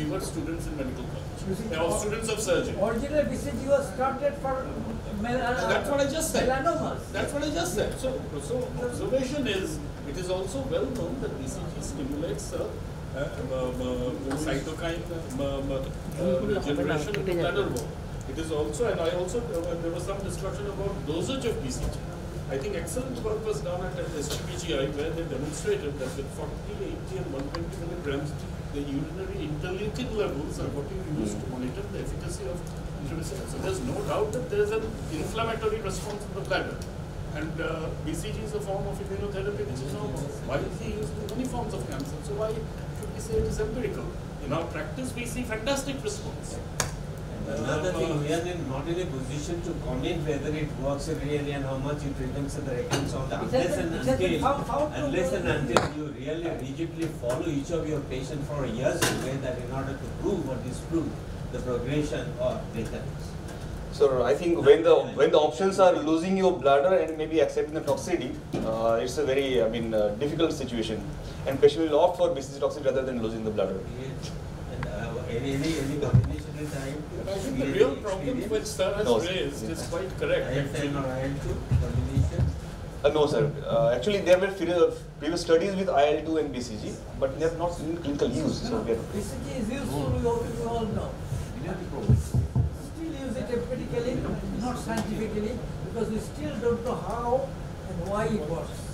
we were students in medical college. You They were or- students of surgery. Original BCG was started for mel- uh, That's what I just said. melanomas. That's what I just said. So, so observation is, it is also well known that BCG stimulates uh, uh, um, uh, cytokine generation in the bladder wall. It is also, and I also, uh, there was some discussion about dosage of BCG. I think excellent work was done at SGPGI where they demonstrated that with 40, 80 and 120 milligrams, the urinary interleukin levels are what you use to monitor the efficacy of intravesical. So there's no doubt that there's an inflammatory response in the bladder. And uh, BCG is a form of immunotherapy which is normal. widely used in many forms of cancer. So why should we say it is empirical? In our practice, we see fantastic response. Another thing, we are in, not in a position to comment whether it works really and how much it prevents the recurrence of the It has unless and it has been until, found- found to unless and until you really rigidly follow each of your patients for years in way that in order to prove or disprove the progression or recurrence. So I think when the when the options are losing your bladder and maybe accepting the toxicity, uh, it's a very I mean uh, difficult situation, and patient will opt for BCG toxicity rather than losing the bladder. And uh, any, any, any combination in time? And I think the real problem which sir has No, sir. raised is quite correct. IL-10 or IL-2 combination? Uh, no, sir. Uh, actually, there were pre- previous studies with IL-2 and BCG, but they have not seen clinical use. So we are, BCG is useful, we all, we all know. Still use it empirically, not scientifically, because we still don't know how and why it works.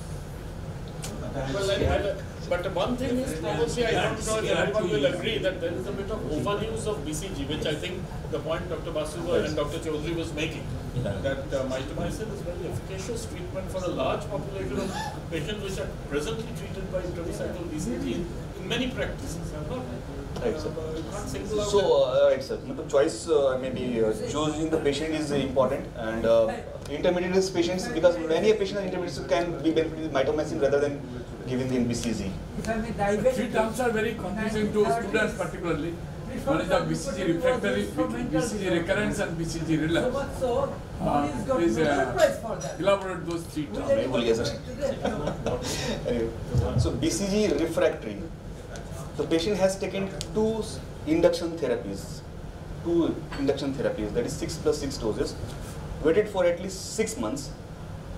Well, I, I, but one thing is probably I don't know if everyone will agree that there is a bit of overuse of BCG, which I think the point Dr. Basuva and Dr. Chaudhary was making, that uh, mitomycin is very efficacious treatment for a large population of patients which are presently treated by intravenous BCG in many practices. I'm not, Right, sir. uh, you can't single out. so uh, right, sir. The choice, uh, maybe uh, choosing the patient is important, and uh, intermediate risk patients because many patients are intermediate risk can be benefited with mitomycin rather than giving the BCG. If I may diabetic. Three terms are very confusing to students particularly. One is the BCG refractory, BCG recurrence and BCG So relapse. much so, Uh, please, uh, Prize for that. Elaborate those three Will terms. anybody Yes, sir. Anyway, so BCG refractory. The patient has taken two induction therapies, two induction therapies, that is six plus six doses, waited for at least six months,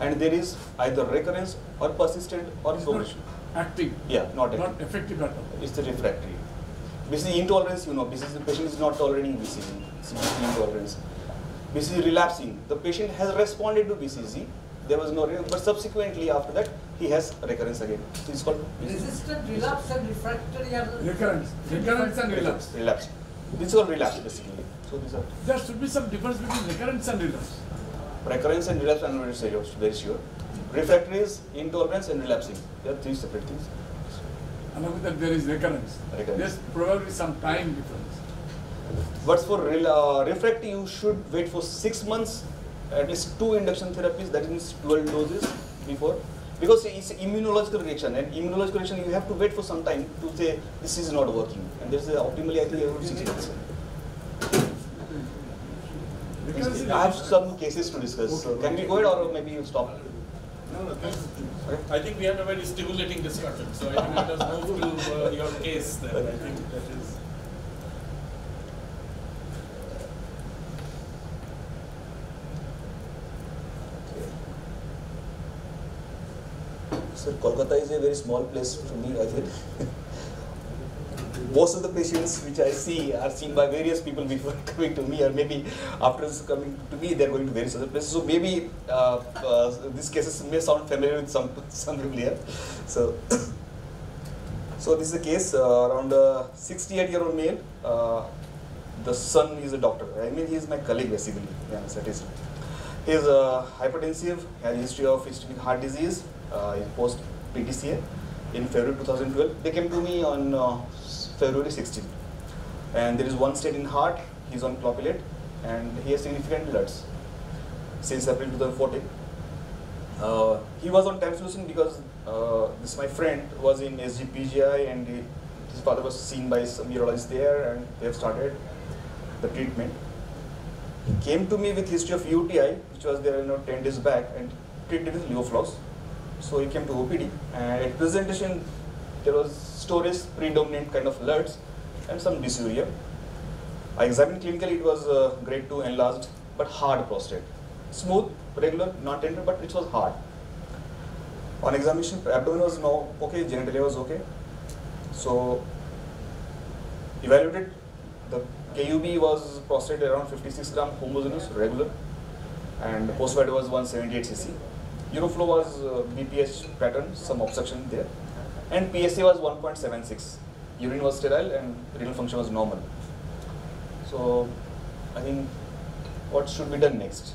and there is either recurrence or persistent or It's progression. active, Yeah, not not effective at all. It's the refractory. BCG intolerance, you know, BCG, the patient is not tolerating BCG intolerance. BCG relapsing, the patient has responded to BCG, there was no, re- but subsequently after that, he has recurrence again. So it's called Resistant relapse and refractory are. Recurrence, recurrence and relapse. relapse. This is all relapse basically. So these are There should be some difference between recurrence and relapse. recurrence and relapse. I'm very sure. Very sure. Refractory is intolerance and relapsing. They are three separate things. Along with that, there is recurrence. Recurrence. There's probably some time difference. But for rel- uh, refractory, you should wait for six months, at least two induction therapies. That means 12 doses before. Because it's an immunological reaction, and immunological reaction you have to wait for some time to say this is not working, and there's a optimally I think every six months. I have some cases to discuss. So can we go ahead or maybe you stop? No, no, thanks. I think we had a very stimulating discussion, so I think let us move to uh, your case then. I think that is. Sir, Kolkata is a very small place to me, I feel. Most of the patients which I see are seen by various people before coming to me, or maybe after coming to me, they're going to various other places. So maybe uh, uh, these cases may sound familiar with some some people here. So, so this is a case uh, around a 68-year-old male. Uh, the son is a doctor. I mean, he is my colleague basically. Yeah, that is. He is uh, hypertensive, has a history of heart disease, uh, post PTCA in February 2012. They came to me on uh, February 16. And there is one stent in heart, he's on clopidogrel, and he has significant bloods since April 2014. Uh, he was on tamsulosin because uh, this my friend was in SGPGI and he, his father was seen by some urologist there and they have started the treatment. He came to me with history of UTI, which was there you know 10 days back, and treated with Levoflox. So he came to OPD, and at presentation there was storage predominant kind of LUTS, and some dysuria. I examined clinically, it was uh, grade 2 enlarged, but hard prostate. Smooth, regular, not tender, but it was hard. On examination, abdomen was no okay, genitalia was okay. So, evaluated, the KUB was prostate around 56 gram, homogeneous, regular, and post was 178 cc. Uroflow was uh, BPH pattern, some obstruction there, and PSA was 1.76. Urine was sterile and renal function was normal. So, I think what should be done next?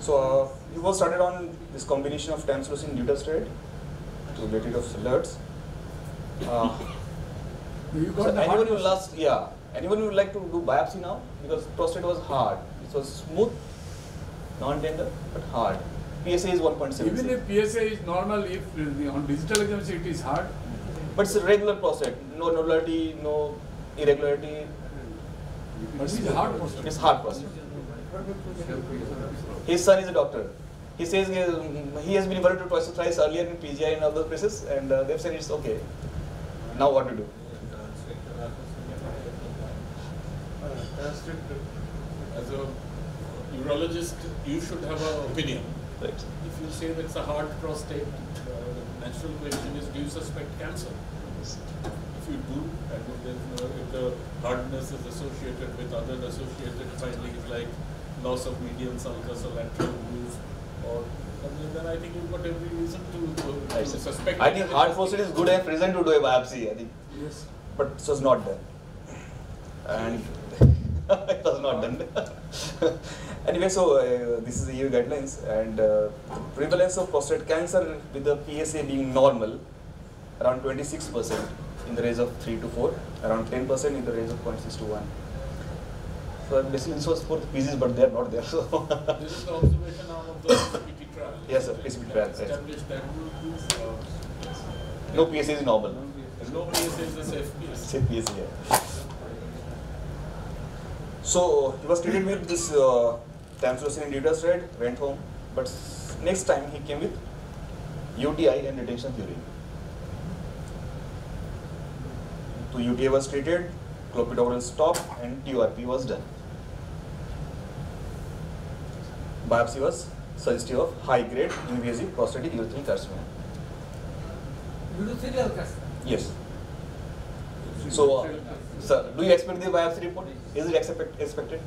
So, uh, he was started on this combination of tamsulosin dutasteride to get rid of alerts. Uh, so the anyone who last, yeah, anyone who would like to do biopsy now because prostate was hard. It was smooth, non-tender, but hard. PSA is 1.7. Even if PSA is normal, if on digital examination it is hard, but it's a regular process. no nodulity, no irregularity. but it is hard prostate. It's hard prostate. His son is a doctor. He says he, he has been evaluated twice or thrice earlier in PGI and other places, and uh, they've said it's okay. Now what to do? As a urologist, you should have an opinion. Right. If you say that's a hard prostate, uh, the natural question is, do you suspect cancer? If you do, and if, there's no, if the hardness is associated with other associated findings like loss of median sulcus or lateral groove, or then- then I think you've got every reason to, to, suspect. I think hard prostate. is good and present to do a biopsy. I think, Yes. but it was not done, and it was not done. anyway, so uh, this is the EU guidelines, and uh, the prevalence of prostate cancer with the PSA being normal, around 26 percent in the range of 3 to 4, around 10 percent in the range of 0.6 to 1. So basically, this was for PCs, but they are not there. So This is the observation now of the PCT trial. Yes, sir, PCT trial, yes. Established that uh, no PSA is normal. no PSA is the safe PS. Say PSA. yeah. So he was treated with this uh, tamsulosin and dutasteride, went home, but next time he came with UTI and retention theory. So UTI was treated, clopidogrel stopped, and TURP was done. Biopsy was suggestive of high-grade invasive prostatic urothelial carcinoma. Urothelial carcinoma. Yes. So, uh, sir, do you expect the biopsy report? Is it expect, expected?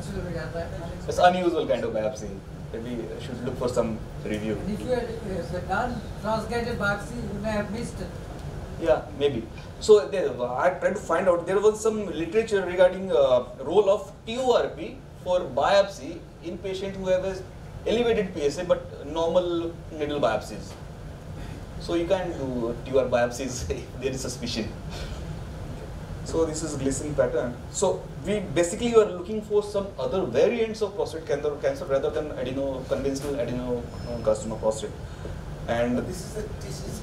Absolutely, and that- It's unusual kind of biopsy. Maybe I should look for some review. And if you had uh, done transguided biopsy, you may have missed it. Yeah, maybe. So I tried to find out. There was some literature regarding uh, role of TURP for biopsy in patient who have a elevated PSA but normal needle biopsies. So you can do TUR biopsies if there is suspicion. So this is Gleason pattern. So we basically are looking for some other variants of prostate cancer, cancer rather than adeno conventional adenocarcinoma prostate. And This is a TCC.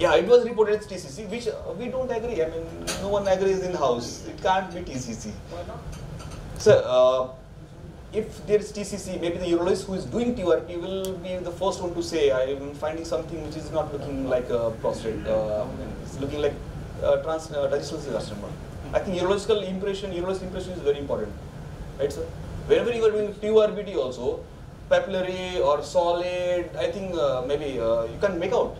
yeah, it was reported as TCC, which uh, we don't agree. I mean, no one agrees in house. It can't be TCC. Why not? So, uh, if there is TCC, maybe the urologist who is doing TURP will be the first one to say, I am finding something which is not looking like a prostate, uh, it's looking like uh, trans uh, digestive carcinoma. I think urological impression, urologist impression is very important, right, sir? Whenever you are doing TURBT also, papillary or solid, I think uh, maybe uh, you can make out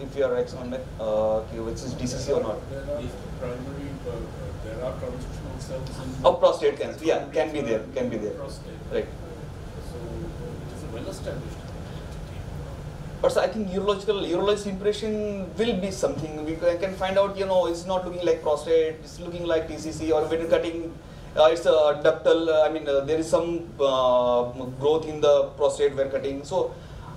if you are on uh, which is TCC or not. There are primary, uh, uh, there are transitional cells in. Of prostate cancer, yeah, can be there, can be there. Prostate. Right. So it is a well-established. But I think urological urologist impression will be something we can find out. You know, it's not looking like prostate. It's looking like TCC or when cutting. Uh, it's a ductal. Uh, I mean, uh, there is some uh, growth in the prostate when cutting. So,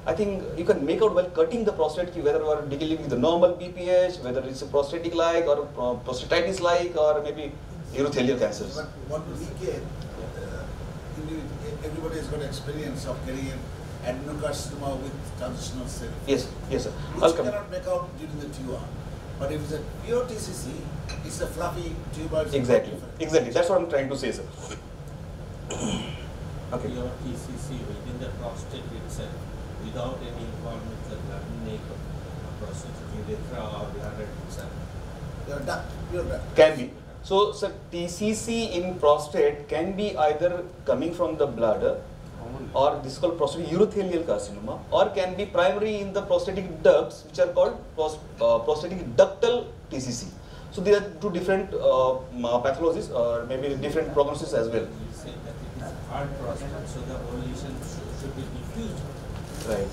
I think you can make out while cutting the prostate whether we are dealing with the normal BPH, whether it's a prostatic like or prostatitis like or maybe urothelial cancers. But what we get, uh, everybody has got experience of getting an adenocarcinoma with transitional cell. Yes, yes, sir. I'll Which come. cannot make out during the TUR. But if it's a pure TCC, it's a fluffy tuber. it's Exactly, exactly. That's what I'm trying to say, sir. Okay. Your TCC within the prostate itself, without any involvement with the blood makeup, prostate urethra or bladder itself. Your duct, your duct. Can be. So, sir, TCC in prostate can be either coming from the bladder or this is called prostatic urothelial carcinoma or can be primary in the prostatic ducts which are called pros, uh, prostatic ductal TCC. So, there are two different uh, pathologies or maybe different prognosis as well. You say that it is hard prostate, so the whole lesion should, be diffused. Right.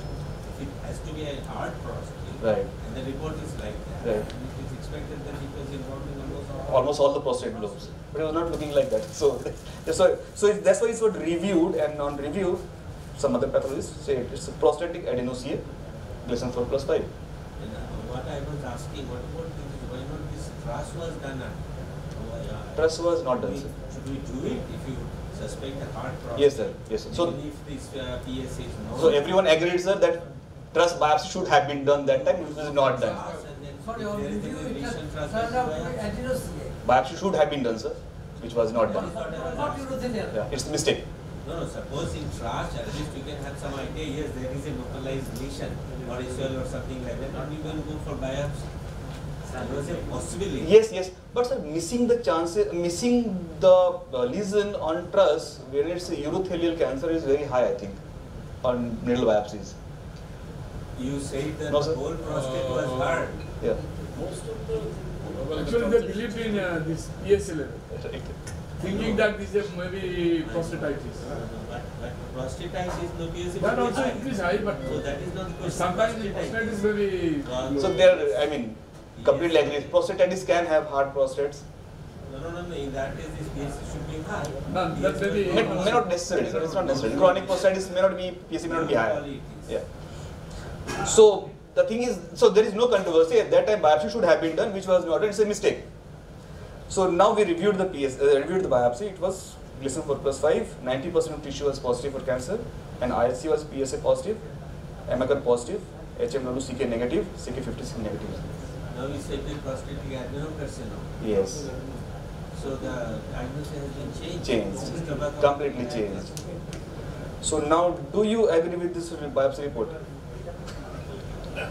It has to be a hard prostate, Right. and the report is like that, Right. And it is expected that it was involved in almost all. almost all the prostate lobes. But it was not looking like that. So that's why, so that's why it's got reviewed and on review, some other pathologists say it, it's a prostatic adenosine, Gleason 4 plus 5. And uh, what I was asking, what about this, why not this TRUS was done? uh, TRUS was not done, we- sir. Should we do it if you suspect a hard prostate? Yes, sir. Yes, sir. So- if this uh, PSA is known. So everyone agreed, sir, that TRUS biopsy should have been done that time, it was not done. TRUS Sorry, on review, it has turned out to be biopsy. adenosine. Biopsy should have been done, sir, which was not done. Not urothelial. Yeah, it's a mistake. No, no, suppose in TRUS, at least you can have some idea, yes, there is a localized lesion or a swell or something like that, not even go for biopsy. There was a possibility. Yes, yes, but sir, missing the chances, missing the uh, lesion on TRUS when it's a urothelial cancer is very high, I think, on needle biopsies. You said that No, the whole prostate was hard. Yeah. Most of the, well, Actually, they believed in uh, this PSA level, Right. thinking that this is maybe prostatitis. But, but prostatitis is no PSA. That but also high. increase high, but So that is not the sometimes the prostatitis may be. So there, I mean, completely agree. Prostatitis can have hard prostates. No, no, no, no, in that case, this PSA should be high. No, that PSA may be- May, may not necessarily, sir. It's not necessary. Chronic prostatitis may not be, PSA may not be higher. Normally it is. Yeah. So the thing is, so there is no controversy. At that time, biopsy should have been done, which was not. It's a mistake. So now we reviewed the PS, uh, reviewed the biopsy. It was Gleason 4 plus 5. 90% of tissue was positive for cancer, and IHC was PSA positive, MACR positive, HMWCK negative, CK56 negative. Now we said that prostatic adenocarcinoma. Yes, So the diagnosis has been changed. changed, completely changed. So now, do you agree with this biopsy report?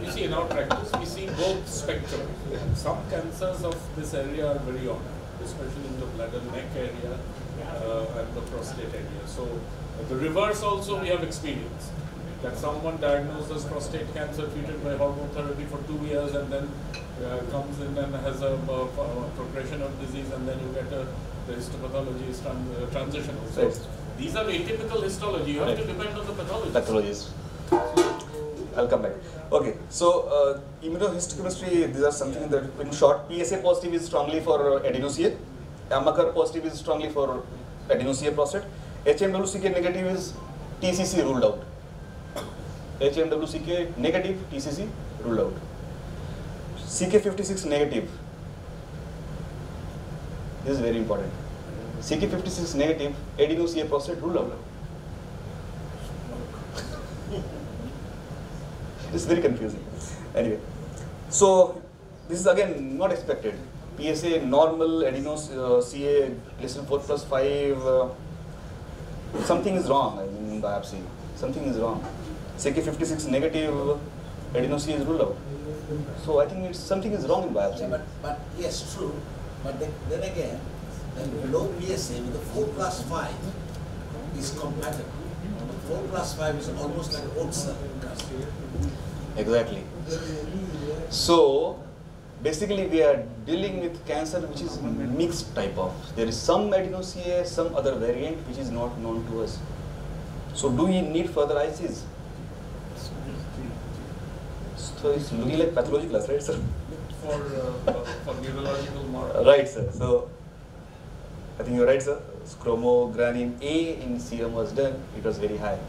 You see, in our practice, we see both spectrum. Some cancers of this area are very odd, especially in the bladder neck area uh, and the prostate area. So the reverse also we have experienced. That someone diagnosed as prostate cancer treated by hormone therapy for two years and then uh, comes in and has a, uh, progression of disease and then you get a the histopathology is tran- uh, transitional. So Right. these are atypical histology. You have to depend on the pathologist. pathologist. I'll come back. Okay, so uh, immunohistochemistry, these are something that in short, PSA positive is strongly for adenosine, AMACR positive is strongly for adenosine prostate, HMWCK negative is TCC ruled out. HMWCK negative, TCC ruled out. CK56 negative, this is very important. CK56 negative, adenosine prostate ruled out. It's very confusing. Anyway, so this is again not expected. PSA normal, adenos, uh, CA less than 4 plus 5. Uh, something is wrong in biopsy. Something is wrong. CK56 negative, adenosine is ruled out. So I think it's, something is wrong in Yeah, biopsy. but, but yes, true. But then, then again, the low PSA with the 4 plus 5 is compatible. 4 plus 5 is almost like oat cell. Exactly. So basically we are dealing with cancer which is mixed type of. There is some adenosine, some other variant which is not known to us. So do we need further ICs? So it's looking like pathology class, right, sir? for uh, for neurological markers. Right, sir. So I think you're right, sir. Chromogranin A in serum was done. It was very high.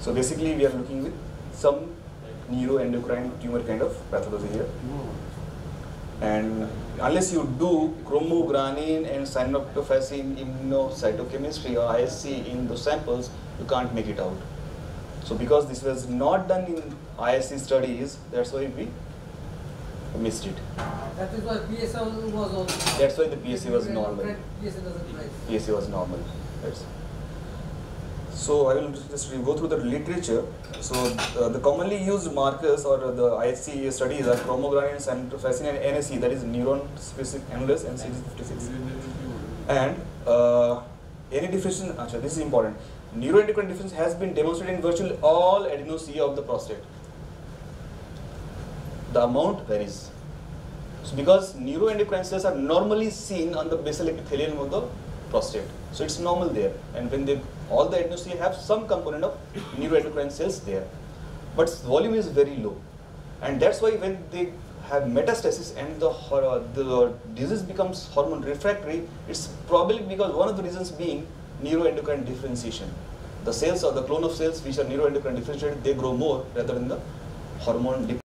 So basically, we are looking with some neuroendocrine tumor kind of pathology here. And unless you do chromogranin and synaptophysin immunocytochemistry or ISC in those samples, you can't make it out. So because this was not done in ISC studies, that's why we missed it. That is why PSA was also. That's why the PSA was normal. PSA doesn't rise. PSA was normal. That's So I will just go through the literature. So uh, the commonly used markers or the IHC studies are chromogranins and NSE, that is neuron specific enolase and CD56. And uh, any deficiency, achha, this is important. Neuroendocrine deficiency has been demonstrated in virtually all adenosine of the prostate. The amount varies. So because neuroendocrine cells are normally seen on the basal epithelium of the prostate. So it's normal there. And when they all the adenosine have some component of neuroendocrine cells there. But volume is very low. And that's why when they have metastasis and the, uh, the disease becomes hormone refractory, it's probably because one of the reasons being neuroendocrine differentiation. The cells or the clone of cells which are neuroendocrine differentiated, they grow more rather than the hormone